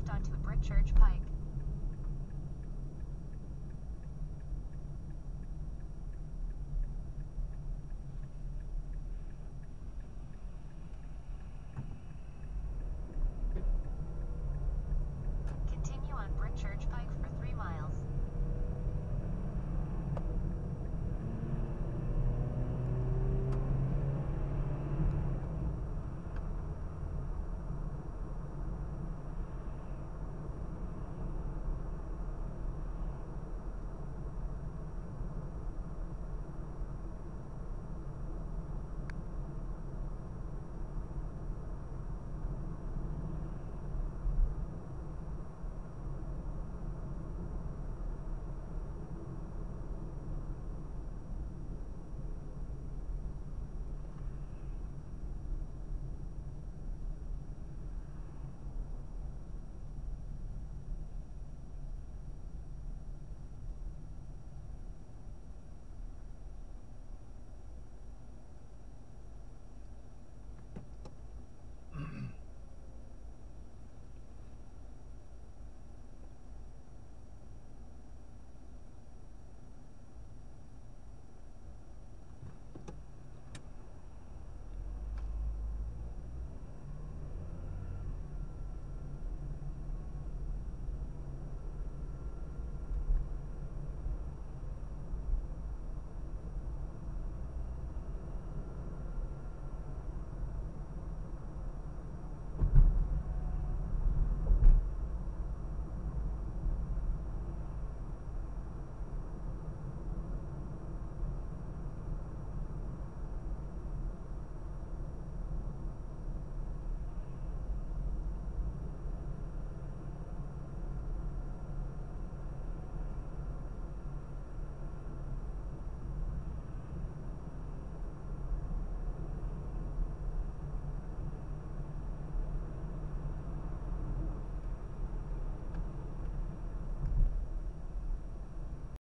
left onto Brickchurch Pike.